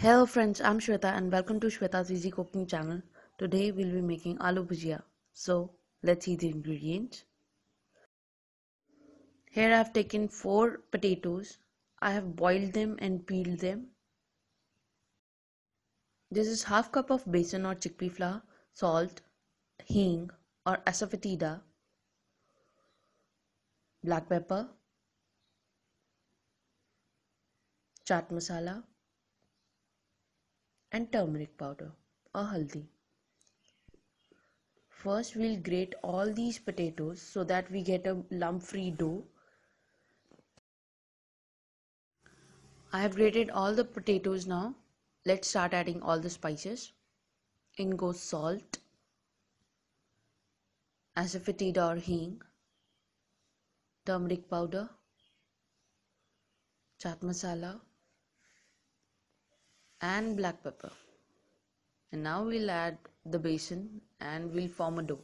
Hello friends, I'm Shweta and welcome to Shweta's Easy Cooking channel. Today we'll be making aloo bhujia. So let's see the ingredients. Here I've taken 4 potatoes. I have boiled them and peeled them. This is half cup of besan or chickpea flour, salt, hing or asafoetida, black pepper, chaat masala, and turmeric powder or haldi. First we'll grate all these potatoes so that we get a lump free dough. I have grated all the potatoes now. Let's start adding all the spices. In goes salt, asafoetida or hing, turmeric powder, chaat masala, and black pepper. And now we'll add the besan and we'll form a dough.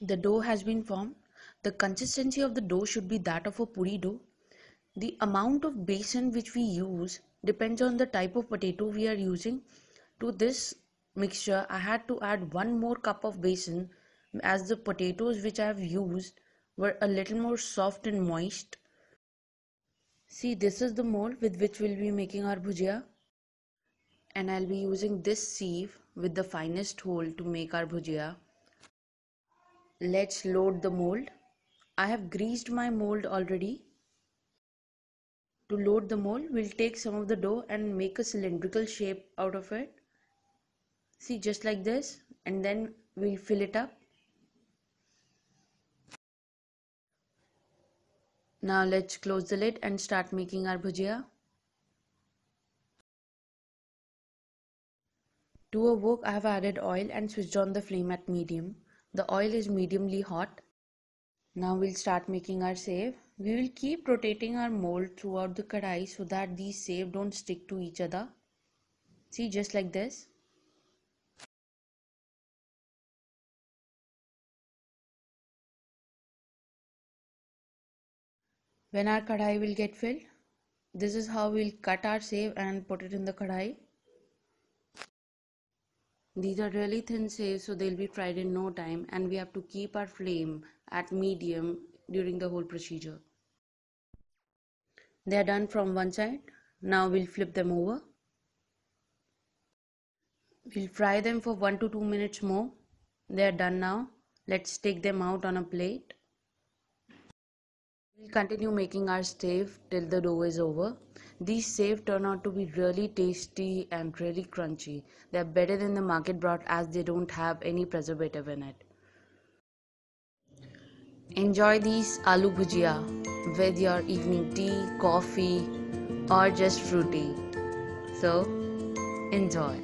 The dough has been formed. The consistency of the dough should be that of a puri dough. The amount of besan which we use depends on the type of potato we are using. To this mixture i had to add one more cup of besan as the potatoes which i have used were a little more soft and moist See this is the mold with which we'll be making our bhujia and I'll be using this sieve with the finest hole to make our bhujia. Let's load the mold. I have greased my mold already. To load the mold, we'll take some of the dough and make a cylindrical shape out of it. See just like this and then we'll fill it up. Now let's close the lid and start making our bhujia. To a wok I have added oil and switched on the flame at medium. The oil is mediumly hot. Now we'll start making our sev. We will keep rotating our mold throughout the kadai so that these sev don't stick to each other. See just like this. When our kadhai will get filled this is how we'll cut our sev and put it in the kadhai. These are really thin sevs so they'll be fried in no time and we have to keep our flame at medium during the whole procedure. They are done from one side. Now we'll flip them over. We'll fry them for 1 to 2 minutes more. They are done now. Let's take them out on a plate We'll continue making our sev till the dough is over. These sev turn out to be really tasty and really crunchy. They are better than the market brought as they don't have any preservative in it. Enjoy these aloo bhujia with your evening tea, coffee or just fruity. So enjoy.